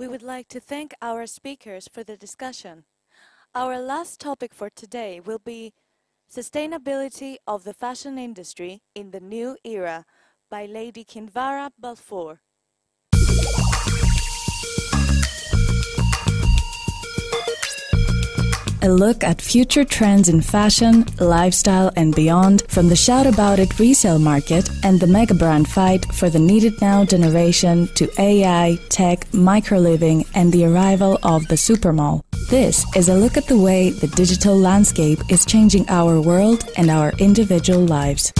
we would like to thank our speakers for the discussion. Our last topic for today will be Sustainability of the Fashion Industry in the New Era by Lady Kinvara Balfour. A look at future trends in fashion, lifestyle, and beyond from the Shout About It resale market and the mega brand fight for the needed now generation to AI, tech, micro living, and the arrival of the supermall. This is a look at the way the digital landscape is changing our world and our individual lives.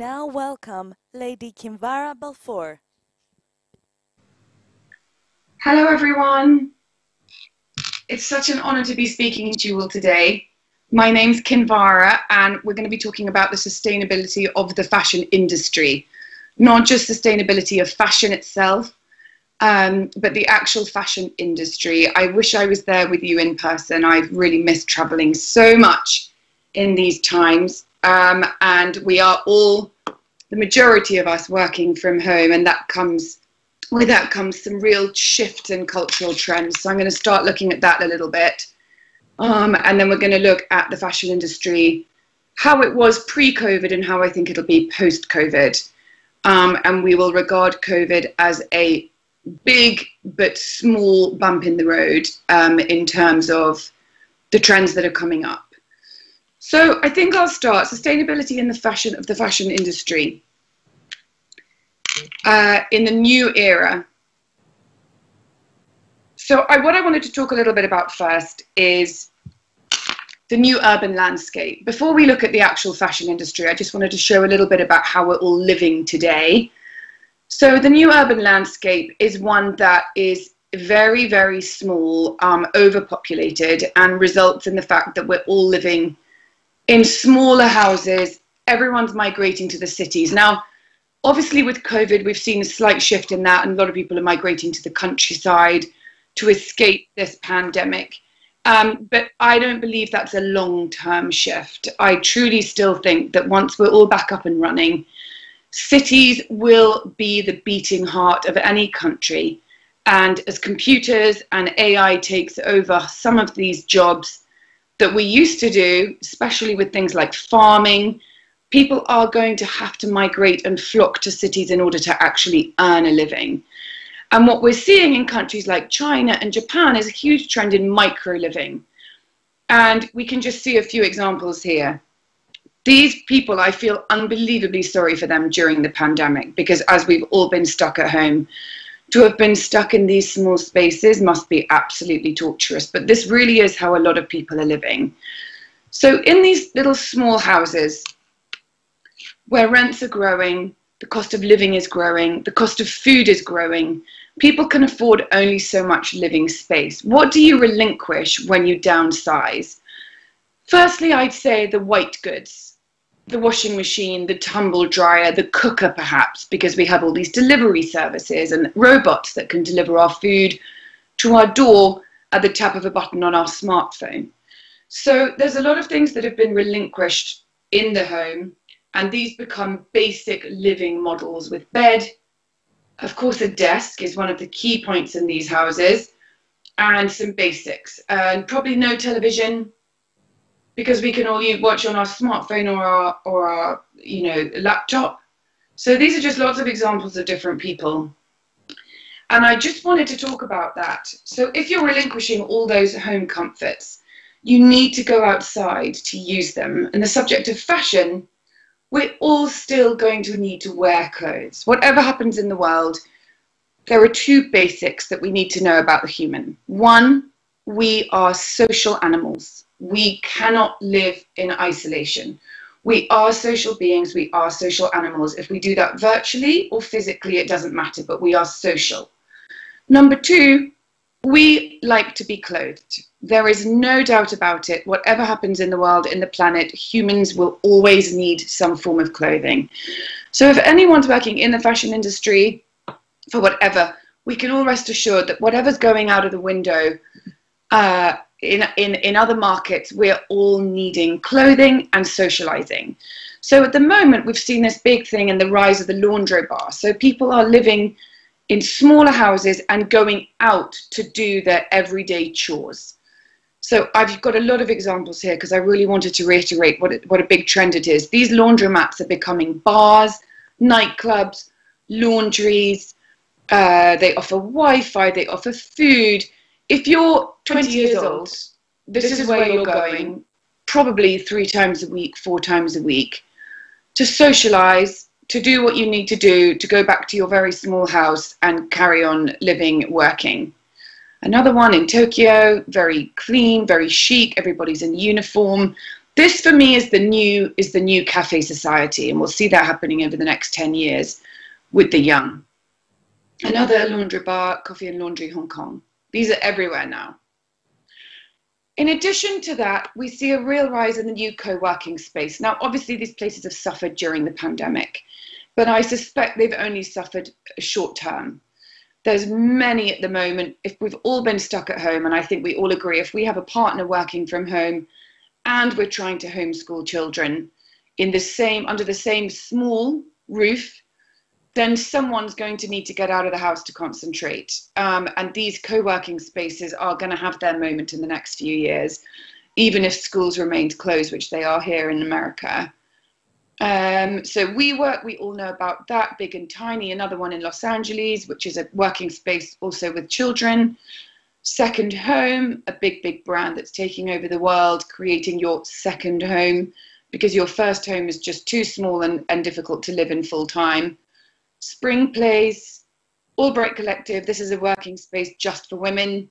Now welcome Lady Kinvara Balfour. Hello, everyone. It's such an honor to be speaking to you all today. My name's Kinvara, and we're going to be talking about the sustainability of the fashion industry. Not just sustainability of fashion itself, um, but the actual fashion industry. I wish I was there with you in person. I've really missed traveling so much in these times um, and we are all the majority of us working from home, and that comes with that comes some real shift in cultural trends. So I'm going to start looking at that a little bit, um, and then we're going to look at the fashion industry, how it was pre-COVID, and how I think it'll be post-COVID. Um, and we will regard COVID as a big but small bump in the road um, in terms of the trends that are coming up. So I think I'll start sustainability in the fashion of the fashion industry uh, in the new era. So I, what I wanted to talk a little bit about first is the new urban landscape. Before we look at the actual fashion industry, I just wanted to show a little bit about how we're all living today. So the new urban landscape is one that is very, very small, um, overpopulated, and results in the fact that we're all living in smaller houses, everyone's migrating to the cities. Now, obviously, with COVID, we've seen a slight shift in that, and a lot of people are migrating to the countryside to escape this pandemic. Um, but I don't believe that's a long term shift. I truly still think that once we're all back up and running, cities will be the beating heart of any country. And as computers and AI takes over some of these jobs, that we used to do, especially with things like farming, people are going to have to migrate and flock to cities in order to actually earn a living. And what we're seeing in countries like China and Japan is a huge trend in micro living. And we can just see a few examples here. These people, I feel unbelievably sorry for them during the pandemic because as we've all been stuck at home, to have been stuck in these small spaces must be absolutely torturous. But this really is how a lot of people are living. So, in these little small houses where rents are growing, the cost of living is growing, the cost of food is growing, people can afford only so much living space. What do you relinquish when you downsize? Firstly, I'd say the white goods the washing machine, the tumble dryer, the cooker, perhaps, because we have all these delivery services and robots that can deliver our food to our door at the tap of a button on our smartphone. So there's a lot of things that have been relinquished in the home, and these become basic living models with bed. Of course, a desk is one of the key points in these houses, and some basics, and probably no television, because we can all watch on our smartphone or our, or our you know laptop. So these are just lots of examples of different people. And I just wanted to talk about that. So if you're relinquishing all those home comforts, you need to go outside to use them. And the subject of fashion, we're all still going to need to wear clothes. Whatever happens in the world, there are two basics that we need to know about the human. One, we are social animals we cannot live in isolation. We are social beings, we are social animals. If we do that virtually or physically, it doesn't matter, but we are social. Number two, we like to be clothed. There is no doubt about it. Whatever happens in the world, in the planet, humans will always need some form of clothing. So if anyone's working in the fashion industry, for whatever, we can all rest assured that whatever's going out of the window uh, in, in, in other markets, we're all needing clothing and socializing. So at the moment, we've seen this big thing in the rise of the laundry bar. So people are living in smaller houses and going out to do their everyday chores. So I've got a lot of examples here because I really wanted to reiterate what, it, what a big trend it is. These laundromats are becoming bars, nightclubs, laundries. Uh, they offer Wi-Fi. They offer food. If you're 20 years old, this, is where you're going, probably three times a week, four times a week, to socialize, to do what you need to do, to go back to your very small house and carry on living, working. Another one in Tokyo, very clean, very chic, everybody's in uniform. This for me is the new is the new cafe society, and we'll see that happening over the next 10 years with the young. Another laundry bar, coffee and laundry Hong Kong. These are everywhere now. In addition to that, we see a real rise in the new co-working space. Now, obviously, these places have suffered during the pandemic, but I suspect they've only suffered short term there's many at the moment if we've all been stuck at home and i think we all agree if we have a partner working from home and we're trying to homeschool children in the same under the same small roof then someone's going to need to get out of the house to concentrate um, and these co-working spaces are going to have their moment in the next few years even if schools remained closed which they are here in america um, so WeWork, we all know about that, big and tiny. Another one in Los Angeles, which is a working space also with children. Second Home, a big, big brand that's taking over the world, creating your second home because your first home is just too small and, and difficult to live in full time. Spring Place, AllBright Collective, this is a working space just for women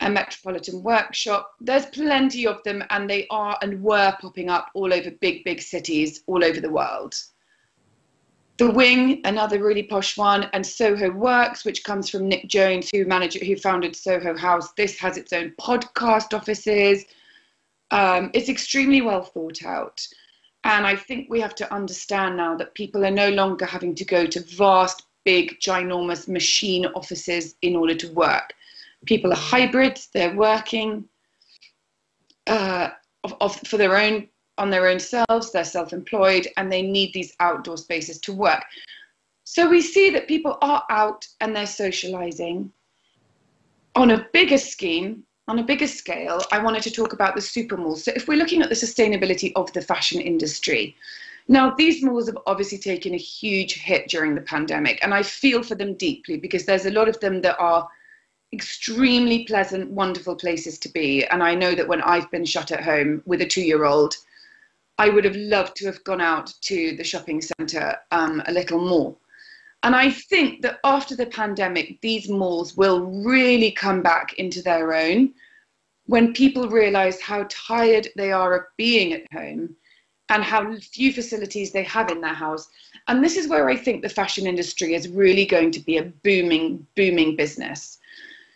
a metropolitan workshop. There's plenty of them, and they are and were popping up all over big, big cities all over the world. The Wing, another really posh one, and Soho Works, which comes from Nick Jones, who managed, who founded Soho House. This has its own podcast offices. Um, it's extremely well thought out. And I think we have to understand now that people are no longer having to go to vast, big, ginormous machine offices in order to work people are hybrids, they're working uh, for their own on their own selves, they're self-employed, and they need these outdoor spaces to work. So we see that people are out and they're socializing. On a bigger scheme, on a bigger scale, I wanted to talk about the super malls. So if we're looking at the sustainability of the fashion industry, now these malls have obviously taken a huge hit during the pandemic, and I feel for them deeply because there's a lot of them that are extremely pleasant, wonderful places to be. And I know that when I've been shut at home with a two year old, I would have loved to have gone out to the shopping centre um, a little more. And I think that after the pandemic, these malls will really come back into their own when people realize how tired they are of being at home and how few facilities they have in their house. And this is where I think the fashion industry is really going to be a booming, booming business.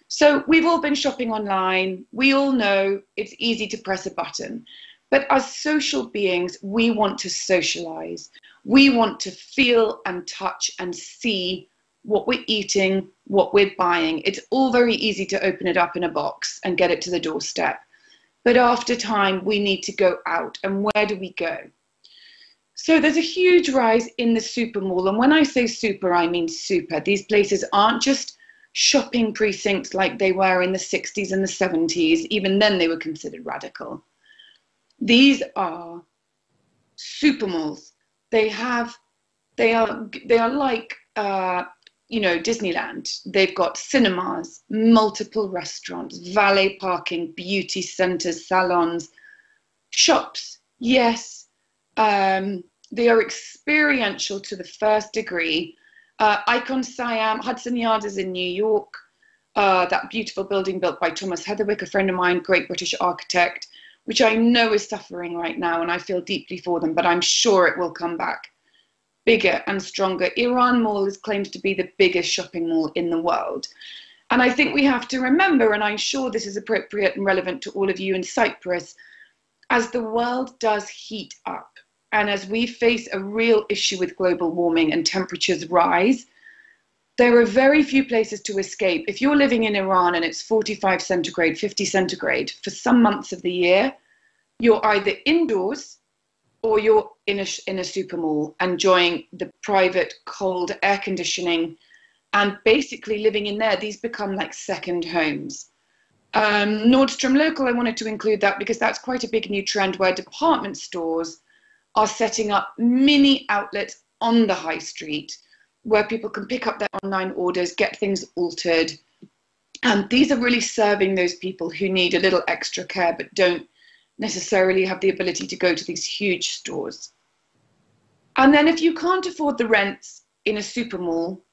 So we've all been shopping online. We all know it's easy to press a button. But as social beings, we want to socialize. We want to feel and touch and see what we're eating, what we're buying. It's all very easy to open it up in a box and get it to the doorstep. But after time, we need to go out. And where do we go? So there's a huge rise in the super mall. And when I say super, I mean super. These places aren't just shopping precincts like they were in the 60s and the 70s. Even then, they were considered radical. These are super malls. They have, they are, they are like, uh, you know, Disneyland. They've got cinemas, multiple restaurants, valet parking, beauty centers, salons, shops. Yes, um, they are experiential to the first degree uh, Icon Siam, Hudson Yards is in New York. Uh, that beautiful building built by Thomas Heatherwick, a friend of mine, great British architect, which I know is suffering right now, and I feel deeply for them, but I'm sure it will come back bigger and stronger. Iran Mall is claimed to be the biggest shopping mall in the world. And I think we have to remember, and I'm sure this is appropriate and relevant to all of you in Cyprus, as the world does heat up, and as we face a real issue with global warming and temperatures rise, there are very few places to escape. If you're living in Iran and it's 45 centigrade, 50 centigrade for some months of the year, you're either indoors or you're in a, in a super mall enjoying the private cold air conditioning and basically living in there. These become like second homes. Um, Nordstrom Local, I wanted to include that because that's quite a big new trend where department stores are setting up mini outlets on the high street where people can pick up their online orders, get things altered. And these are really serving those people who need a little extra care but don't necessarily have the ability to go to these huge stores. And then if you can't afford the rents in a super mall,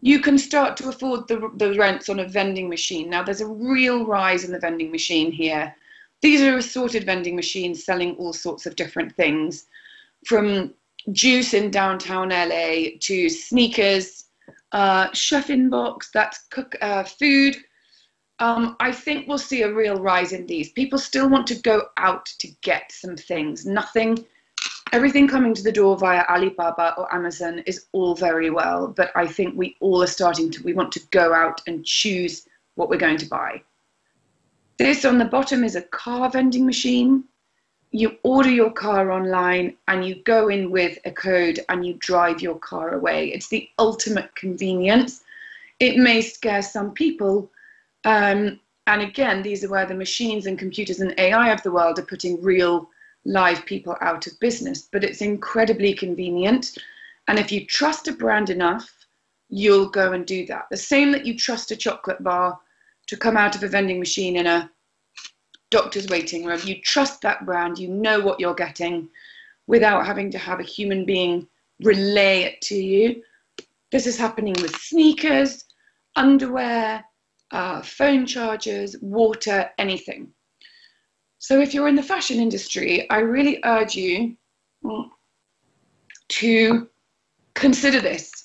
you can start to afford the, the rents on a vending machine. Now, there's a real rise in the vending machine here. These are assorted vending machines selling all sorts of different things, from juice in downtown LA to sneakers, uh, chef in box, that's cook uh, food. Um, I think we'll see a real rise in these. People still want to go out to get some things. Nothing, everything coming to the door via Alibaba or Amazon is all very well, but I think we all are starting to, we want to go out and choose what we're going to buy. This on the bottom is a car vending machine you order your car online and you go in with a code and you drive your car away. It's the ultimate convenience. It may scare some people. Um, and again, these are where the machines and computers and AI of the world are putting real live people out of business. But it's incredibly convenient. And if you trust a brand enough, you'll go and do that. The same that you trust a chocolate bar to come out of a vending machine in a doctor's waiting room. You trust that brand, you know what you're getting without having to have a human being relay it to you. This is happening with sneakers, underwear, uh, phone chargers, water, anything. So if you're in the fashion industry, I really urge you to consider this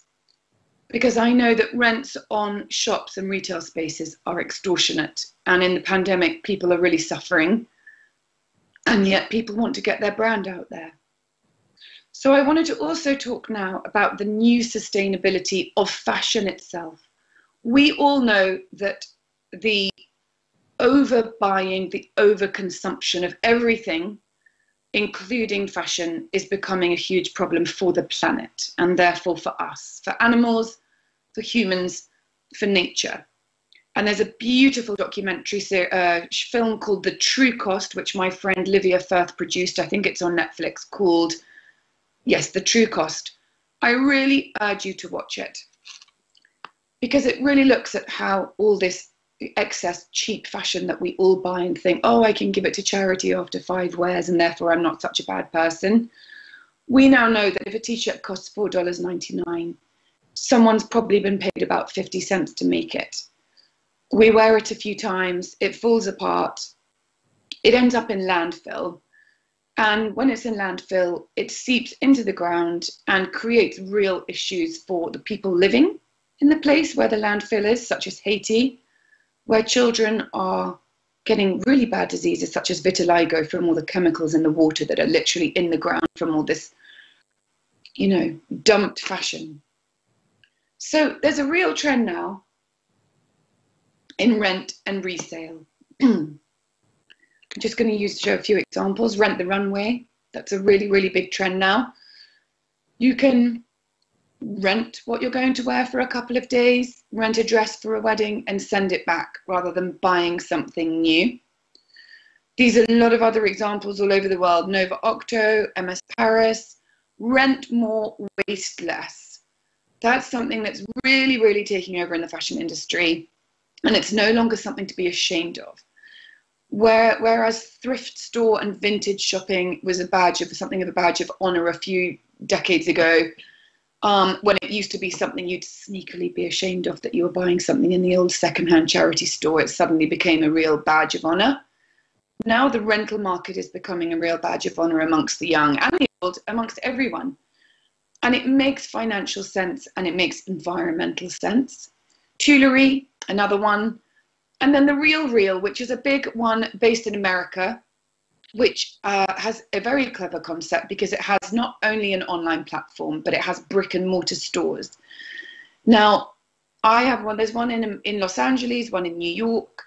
because I know that rents on shops and retail spaces are extortionate. And in the pandemic, people are really suffering. And yet, people want to get their brand out there. So, I wanted to also talk now about the new sustainability of fashion itself. We all know that the overbuying, the overconsumption of everything, including fashion, is becoming a huge problem for the planet and therefore for us, for animals, for humans, for nature. And there's a beautiful documentary uh, film called The True Cost, which my friend Livia Firth produced. I think it's on Netflix called, yes, The True Cost. I really urge you to watch it because it really looks at how all this excess cheap fashion that we all buy and think, oh, I can give it to charity after five wears and therefore I'm not such a bad person. We now know that if a t shirt costs $4.99, someone's probably been paid about 50 cents to make it. We wear it a few times, it falls apart, it ends up in landfill. And when it's in landfill, it seeps into the ground and creates real issues for the people living in the place where the landfill is, such as Haiti, where children are getting really bad diseases such as vitiligo from all the chemicals in the water that are literally in the ground from all this, you know, dumped fashion. So there's a real trend now in rent and resale. I'm just going to use show a few examples. Rent the runway. That's a really, really big trend now. You can rent what you're going to wear for a couple of days, rent a dress for a wedding, and send it back rather than buying something new. These are a lot of other examples all over the world. Nova Octo, MS Paris. Rent more, waste less that's something that's really, really taking over in the fashion industry. And it's no longer something to be ashamed of. Where, whereas thrift store and vintage shopping was a badge of something of a badge of honor a few decades ago, um, when it used to be something you'd sneakily be ashamed of that you were buying something in the old secondhand charity store, it suddenly became a real badge of honor. Now the rental market is becoming a real badge of honor amongst the young and the old, amongst everyone. And it makes financial sense and it makes environmental sense. Tuileries, another one. And then the Real Real, which is a big one based in America, which uh, has a very clever concept because it has not only an online platform, but it has brick and mortar stores. Now, I have one. There's one in in Los Angeles, one in New York.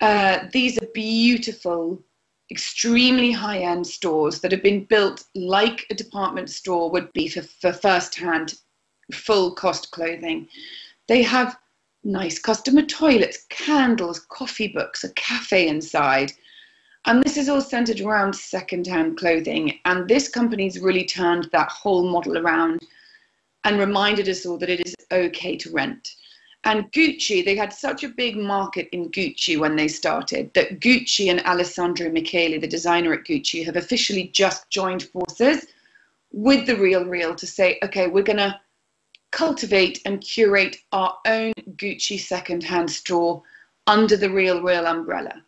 Uh, these are beautiful, extremely high-end stores that have been built like a department store would be for, for first-hand, full-cost clothing. They have nice customer toilets, candles, coffee books, a cafe inside. And this is all centered around second-hand clothing. And this company's really turned that whole model around and reminded us all that it is okay to rent. And Gucci, they had such a big market in Gucci when they started that Gucci and Alessandro Michele, the designer at Gucci, have officially just joined forces with the Real Real to say, okay, we're going to cultivate and curate our own Gucci secondhand store under the Real Real umbrella.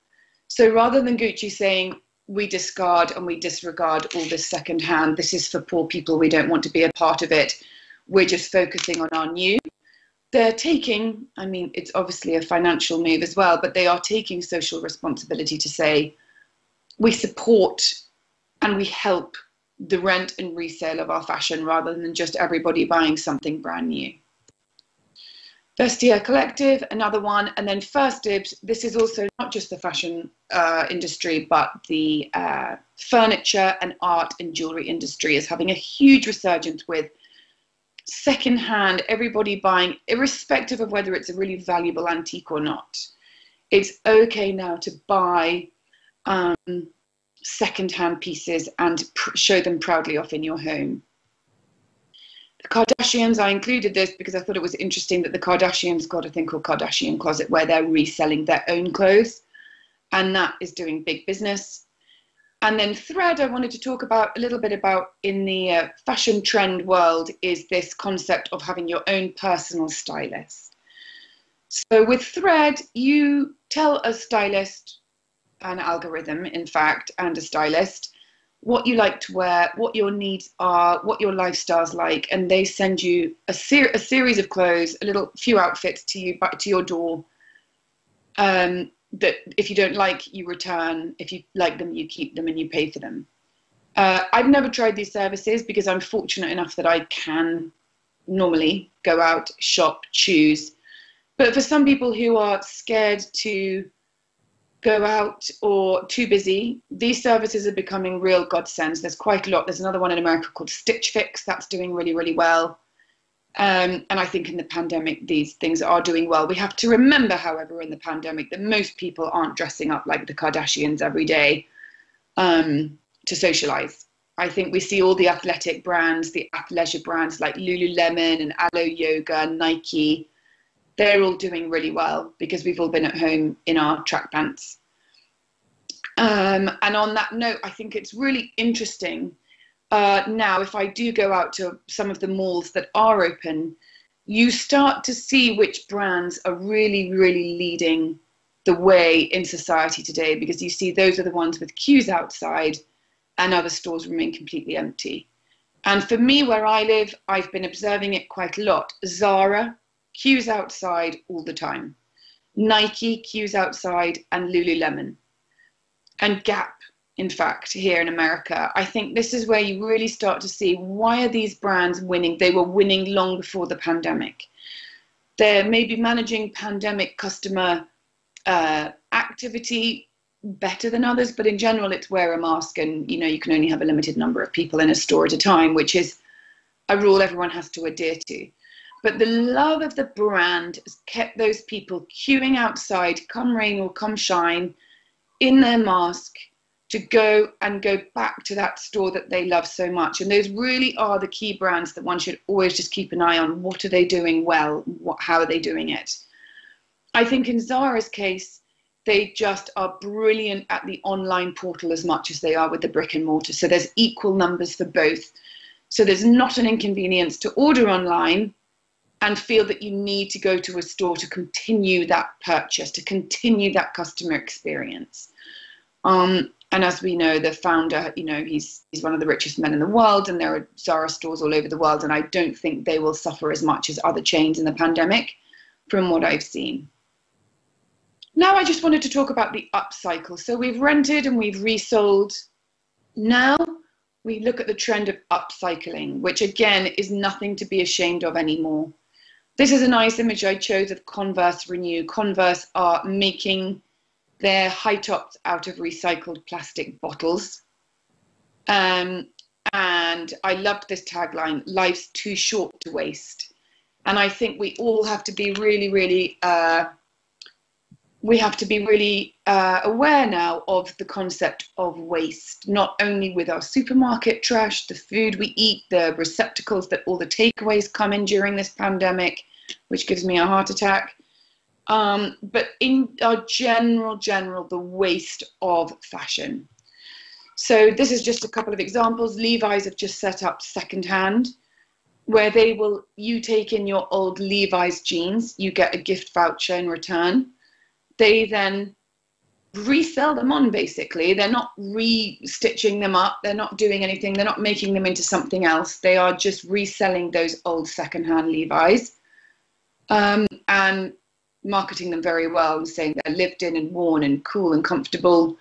So rather than Gucci saying, we discard and we disregard all this secondhand, this is for poor people, we don't want to be a part of it, we're just focusing on our new. They're taking, I mean, it's obviously a financial move as well, but they are taking social responsibility to say, we support and we help the rent and resale of our fashion rather than just everybody buying something brand new. Vestiaire Collective, another one, and then First Dibs. This is also not just the fashion uh, industry, but the uh, furniture and art and jewelry industry is having a huge resurgence with secondhand, everybody buying, irrespective of whether it's a really valuable antique or not. It's okay now to buy um, second-hand pieces and pr- show them proudly off in your home. The Kardashians, I included this because I thought it was interesting that the Kardashians got a thing called Kardashian Closet where they're reselling their own clothes, and that is doing big business. And then thread, I wanted to talk about a little bit about in the uh, fashion trend world is this concept of having your own personal stylist. So with thread, you tell a stylist, an algorithm, in fact, and a stylist what you like to wear, what your needs are, what your lifestyle's like, and they send you a, ser- a series of clothes, a little few outfits to you back to your door. Um, that if you don't like, you return. If you like them, you keep them and you pay for them. Uh, I've never tried these services because I'm fortunate enough that I can normally go out, shop, choose. But for some people who are scared to go out or too busy, these services are becoming real godsends. There's quite a lot. There's another one in America called Stitch Fix that's doing really, really well. Um, and I think in the pandemic, these things are doing well. We have to remember, however, in the pandemic, that most people aren't dressing up like the Kardashians every day um, to socialize. I think we see all the athletic brands, the athleisure brands like Lululemon and Alo Yoga, Nike. They're all doing really well because we've all been at home in our track pants. Um, and on that note, I think it's really interesting uh, now, if I do go out to some of the malls that are open, you start to see which brands are really, really leading the way in society today because you see those are the ones with queues outside and other stores remain completely empty. And for me, where I live, I've been observing it quite a lot. Zara, queues outside all the time. Nike, queues outside, and Lululemon. And Gap, in fact, here in America. I think this is where you really start to see why are these brands winning? They were winning long before the pandemic. They're maybe managing pandemic customer uh, activity better than others, but in general, it's wear a mask and you know you can only have a limited number of people in a store at a time, which is a rule everyone has to adhere to. But the love of the brand has kept those people queuing outside, come rain or come shine, in their mask, to go and go back to that store that they love so much. And those really are the key brands that one should always just keep an eye on. What are they doing well? What, how are they doing it? I think in Zara's case, they just are brilliant at the online portal as much as they are with the brick and mortar. So there's equal numbers for both. So there's not an inconvenience to order online and feel that you need to go to a store to continue that purchase, to continue that customer experience. Um, and as we know, the founder, you know, he's he's one of the richest men in the world, and there are Zara stores all over the world, and I don't think they will suffer as much as other chains in the pandemic, from what I've seen. Now I just wanted to talk about the upcycle. So we've rented and we've resold. Now we look at the trend of upcycling, which again is nothing to be ashamed of anymore. This is a nice image I chose of Converse Renew. Converse are making their high tops out of recycled plastic bottles. Um, and I loved this tagline life's too short to waste. And I think we all have to be really, really, uh, we have to be really uh, aware now of the concept of waste, not only with our supermarket trash, the food we eat, the receptacles that all the takeaways come in during this pandemic, which gives me a heart attack. Um, but in our general, general, the waste of fashion. So this is just a couple of examples. Levi's have just set up secondhand, where they will, you take in your old Levi's jeans, you get a gift voucher in return. They then resell them on basically. They're not restitching them up. They're not doing anything. They're not making them into something else. They are just reselling those old secondhand Levi's um, and marketing them very well and saying they're lived in and worn and cool and comfortable.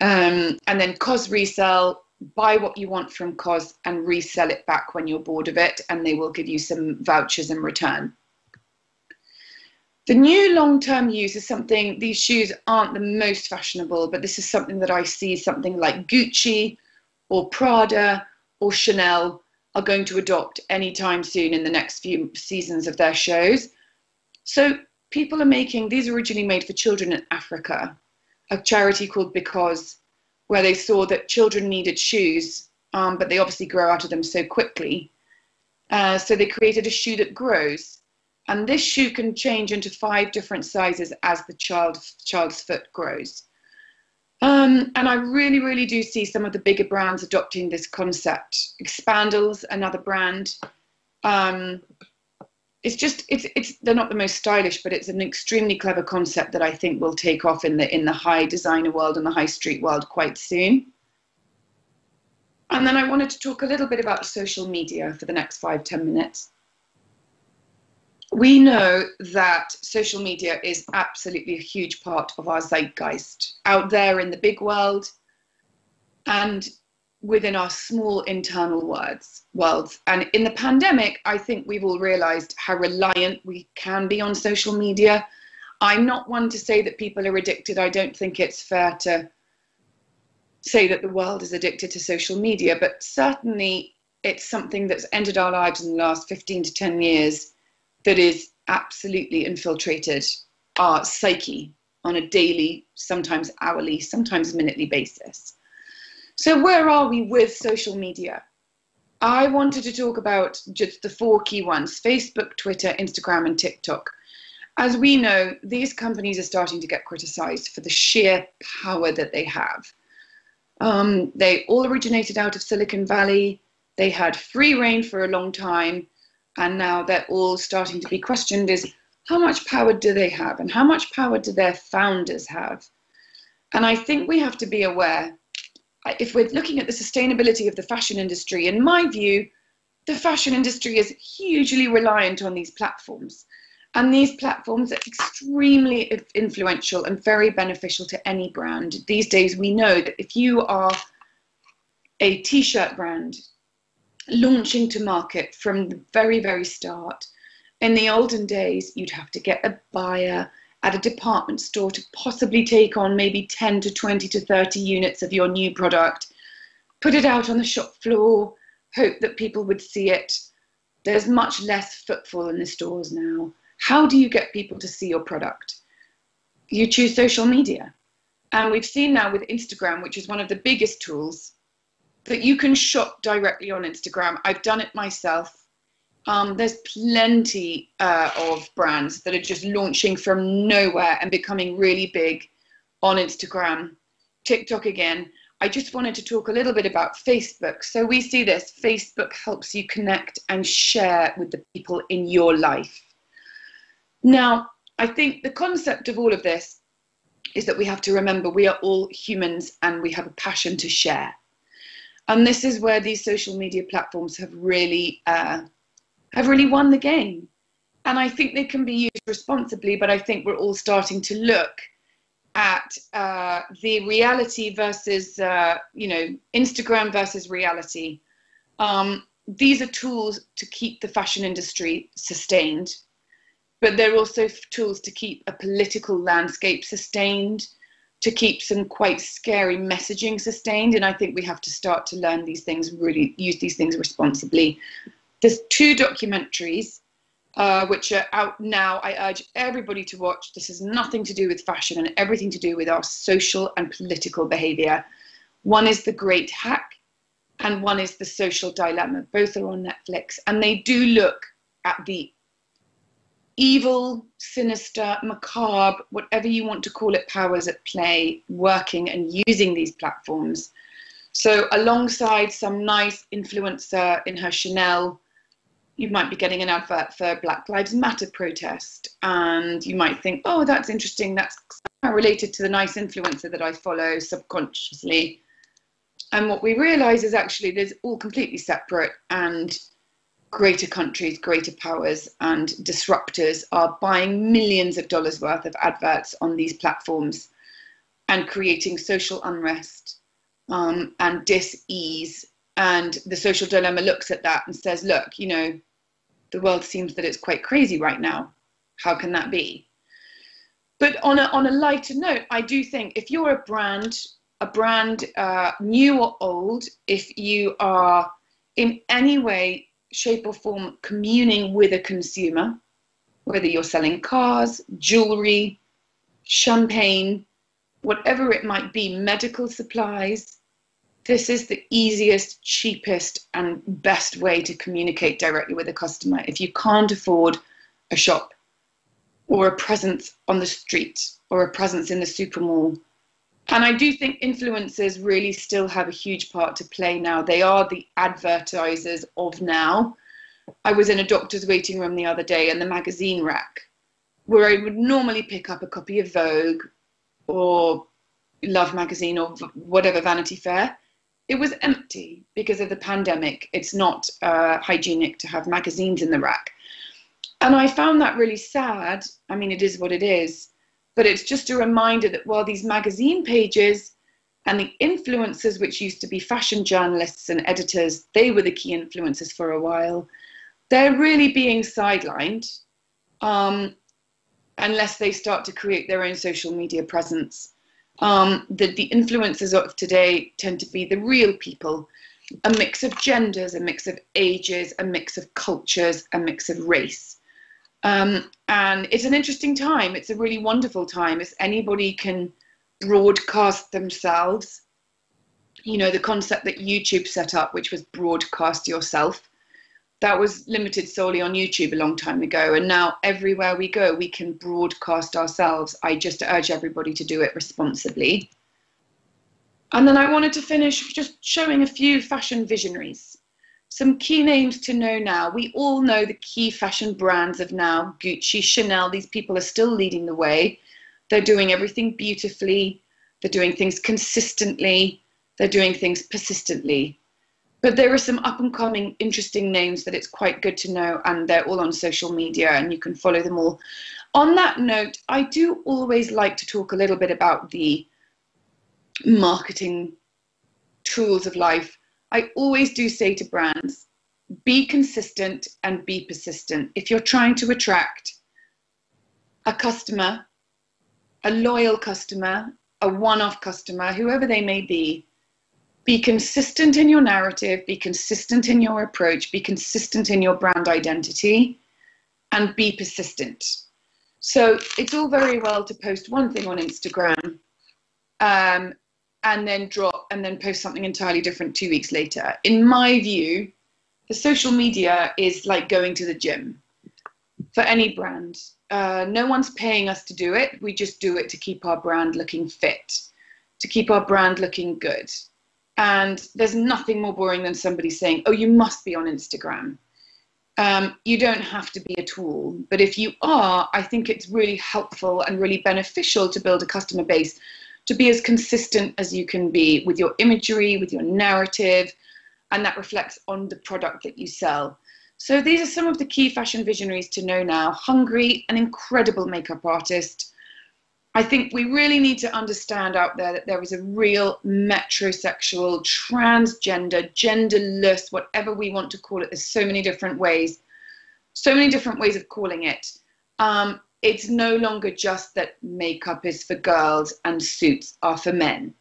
Um, and then COS resell, buy what you want from COS and resell it back when you're bored of it, and they will give you some vouchers in return. The new long term use is something, these shoes aren't the most fashionable, but this is something that I see something like Gucci or Prada or Chanel are going to adopt anytime soon in the next few seasons of their shows. So people are making, these originally made for children in Africa a charity called Because, where they saw that children needed shoes, um, but they obviously grow out of them so quickly. Uh, so they created a shoe that grows. And this shoe can change into five different sizes as the child, child's foot grows. Um, and I really, really do see some of the bigger brands adopting this concept. Expandals, another brand. Um, it's just it's it's they're not the most stylish, but it's an extremely clever concept that I think will take off in the in the high designer world and the high street world quite soon. And then I wanted to talk a little bit about social media for the next five ten minutes. We know that social media is absolutely a huge part of our zeitgeist out there in the big world. And within our small internal words worlds. And in the pandemic i think we've all realized how reliant we can be on social media. I'm not one to say that people are addicted. I don't think it's fair to say that the world is addicted to social media but certainly it's something that's entered our lives in the last 15 to 10 years that is absolutely infiltrated our psyche on a daily sometimes hourly sometimes minutely basis so, where are we with social media? I wanted to talk about just the four key ones Facebook, Twitter, Instagram, and TikTok. As we know, these companies are starting to get criticized for the sheer power that they have. Um, they all originated out of Silicon Valley. They had free reign for a long time, and now they're all starting to be questioned is how much power do they have and how much power do their founders have? And I think we have to be aware if we're looking at the sustainability of the fashion industry, in my view, the fashion industry is hugely reliant on these platforms. And these platforms are extremely influential and very beneficial to any brand. These days, we know that if you are a t shirt brand launching to market from the very, very start, in the olden days, you'd have to get a buyer, at a department store to possibly take on maybe 10 to 20 to 30 units of your new product, put it out on the shop floor, hope that people would see it. There's much less footfall in the stores now. How do you get people to see your product? You choose social media. And we've seen now with Instagram, which is one of the biggest tools, that you can shop directly on Instagram. I've done it myself. Um, there's plenty uh, of brands that are just launching from nowhere and becoming really big on Instagram, TikTok again. I just wanted to talk a little bit about Facebook. So we see this Facebook helps you connect and share with the people in your life. Now, I think the concept of all of this is that we have to remember we are all humans and we have a passion to share. And this is where these social media platforms have really uh, have really won the game. And I think they can be used responsibly, but I think we're all starting to look at uh, the reality versus, uh, you know, Instagram versus reality. Um, these are tools to keep the fashion industry sustained. but they're also tools to keep a political landscape sustained, to keep some quite scary messaging sustained. And I think we have to start to learn these things, really use these things responsibly. There's two documentaries uh, which are out now. I urge everybody to watch. This has nothing to do with fashion and everything to do with our social and political behavior. One is The Great Hack, and one is The Social Dilemma. Both are on Netflix, and they do look at the evil, sinister, macabre, whatever you want to call it, powers at play, working and using these platforms. So, alongside some nice influencer in her Chanel, you might be getting an advert for Black Lives Matter protest, and you might think, oh, that's interesting. That's related to the nice influencer that I follow subconsciously. And what we realize is actually there's all completely separate and greater countries, greater powers, and disruptors are buying millions of dollars worth of adverts on these platforms and creating social unrest um, and dis-ease. And the social dilemma looks at that and says, look, you know, the world seems that it's quite crazy right now. How can that be? But on a, on a lighter note, I do think if you're a brand, a brand uh, new or old, if you are in any way shape or form communing with a consumer, whether you're selling cars, jewelry, champagne, whatever it might be, medical supplies, this is the easiest, cheapest, and best way to communicate directly with a customer. If you can't afford a shop or a presence on the street or a presence in the super mall, and I do think influencers really still have a huge part to play now. They are the advertisers of now. I was in a doctor's waiting room the other day and the magazine rack, where I would normally pick up a copy of Vogue or Love magazine or whatever Vanity Fair. It was empty because of the pandemic. It's not uh, hygienic to have magazines in the rack. And I found that really sad. I mean, it is what it is but it's just a reminder that while these magazine pages and the influencers, which used to be fashion journalists and editors, they were the key influencers for a while, they're really being sidelined um, unless they start to create their own social media presence. Um, the, the influencers of today tend to be the real people, a mix of genders, a mix of ages, a mix of cultures, a mix of race. Um, and it's an interesting time. It's a really wonderful time as anybody can broadcast themselves. You know, the concept that YouTube set up, which was broadcast yourself, that was limited solely on YouTube a long time ago. And now everywhere we go, we can broadcast ourselves. I just urge everybody to do it responsibly. And then I wanted to finish just showing a few fashion visionaries. Some key names to know now. We all know the key fashion brands of now Gucci, Chanel. These people are still leading the way. They're doing everything beautifully, they're doing things consistently, they're doing things persistently. But there are some up and coming interesting names that it's quite good to know, and they're all on social media, and you can follow them all. On that note, I do always like to talk a little bit about the marketing tools of life I always do say to brands, be consistent and be persistent. If you're trying to attract a customer, a loyal customer, a one off customer, whoever they may be, be consistent in your narrative, be consistent in your approach, be consistent in your brand identity, and be persistent. So it's all very well to post one thing on Instagram um, and then drop and then post something entirely different two weeks later. In my view, the social media is like going to the gym for any brand. Uh, no one's paying us to do it. We just do it to keep our brand looking fit, to keep our brand looking good. And there's nothing more boring than somebody saying, oh, you must be on Instagram. Um, you don't have to be at all. But if you are, I think it's really helpful and really beneficial to build a customer base to be as consistent as you can be with your imagery, with your narrative, and that reflects on the product that you sell. So these are some of the key fashion visionaries to know now. Hungry, an incredible makeup artist. I think we really need to understand out there that there is a real metrosexual, transgender, genderless, whatever we want to call it. There's so many different ways, so many different ways of calling it. Um, it's no longer just that makeup is for girls and suits are for men.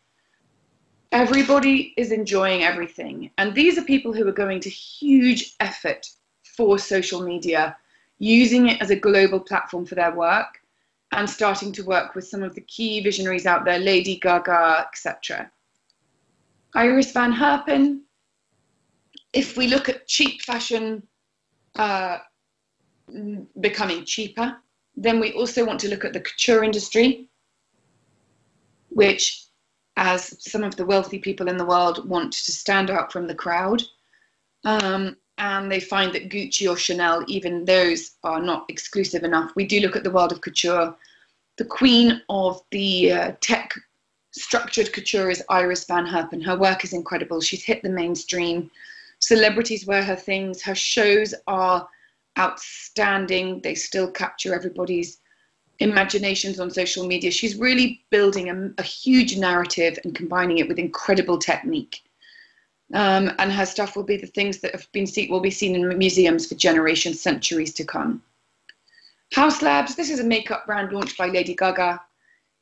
Everybody is enjoying everything. And these are people who are going to huge effort for social media, using it as a global platform for their work and starting to work with some of the key visionaries out there, Lady Gaga, etc. Iris Van Herpen, if we look at cheap fashion uh, becoming cheaper, then we also want to look at the couture industry, which, as some of the wealthy people in the world want to stand out from the crowd, um, and they find that Gucci or Chanel, even those are not exclusive enough. We do look at the world of couture. The queen of the uh, tech structured couture is Iris Van Herpen. Her work is incredible. She's hit the mainstream. Celebrities wear her things. Her shows are outstanding. They still capture everybody's imaginations on social media. She's really building a, a huge narrative and combining it with incredible technique. Um, and her stuff will be the things that have been will be seen in museums for generations, centuries to come. Haus Labs, this is a makeup brand launched by Lady Gaga.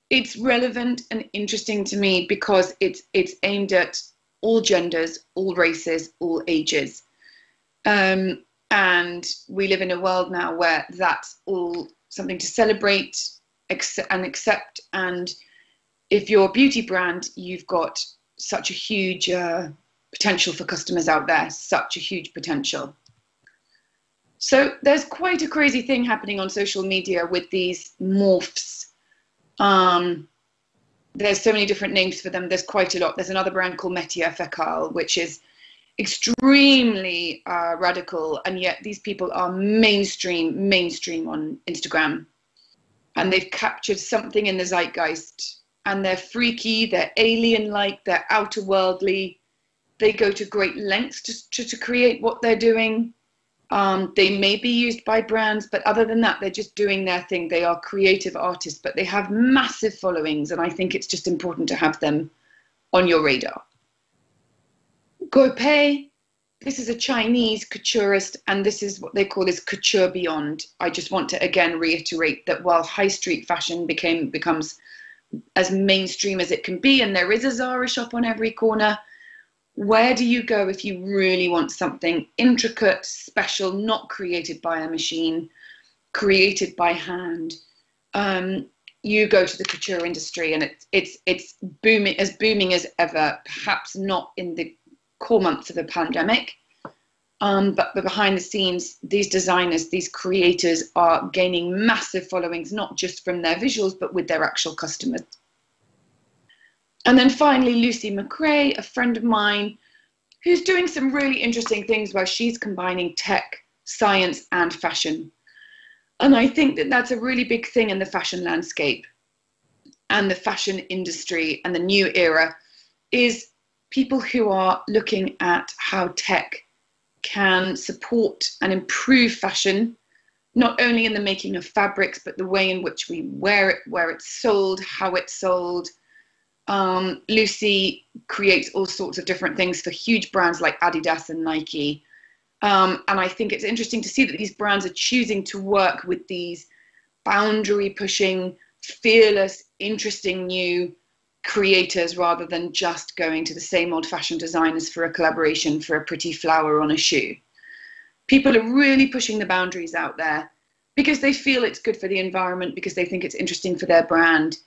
It's relevant and interesting to me because it's it's aimed at all genders, all races, all ages. Um, and we live in a world now where that's all something to celebrate and accept. And if you're a beauty brand, you've got such a huge uh, potential for customers out there, such a huge potential. So there's quite a crazy thing happening on social media with these morphs. Um, there's so many different names for them. There's quite a lot. There's another brand called Matières Fécales, which is extremely uh, radical, and yet these people are mainstream, mainstream on Instagram, and they've captured something in the zeitgeist, and they're freaky, they're alien-like, they're outer worldly. They go to great lengths to, to, to create what they're doing. Um, they may be used by brands, but other than that, they're just doing their thing. They are creative artists, but they have massive followings, and I think it's just important to have them on your radar. Guo Pei, this is a Chinese couturist, and this is what they call this couture beyond. I just want to again reiterate that while high street fashion became becomes as mainstream as it can be, and there is a Zara shop on every corner, where do you go if you really want something intricate, special, not created by a machine, created by hand? Um, you go to the couture industry, and it's it's it's booming as booming as ever. Perhaps not in the core months of the pandemic. Um, but, but behind the scenes, these designers, these creators are gaining massive followings, not just from their visuals, but with their actual customers. And then finally, Lucy McRae, a friend of mine, who's doing some really interesting things where she's combining tech, science, and fashion. And I think that that's a really big thing in the fashion landscape and the fashion industry and the new era is people who are looking at how tech can support and improve fashion, not only in the making of fabrics, but the way in which we wear it, where it's sold, how it's sold. Um, Lucy creates all sorts of different things for huge brands like Adidas and Nike. Um, and I think it's interesting to see that these brands are choosing to work with these boundary pushing, fearless, interesting new creators rather than just going to the same old fashioned designers for a collaboration for a pretty flower on a shoe. People are really pushing the boundaries out there because they feel it's good for the environment, because they think it's interesting for their brand,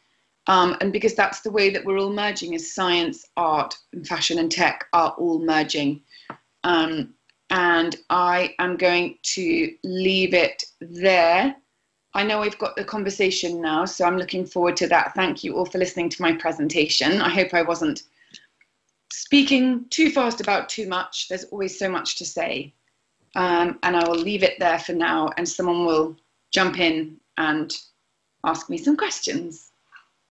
um, and because that's the way that we're all merging as science, art, and fashion and tech are all merging. Um, and I am going to leave it there. I know we've got the conversation now, so I'm looking forward to that. Thank you all for listening to my presentation. I hope I wasn't speaking too fast about too much. There's always so much to say. Um, and I will leave it there for now, and someone will jump in and ask me some questions.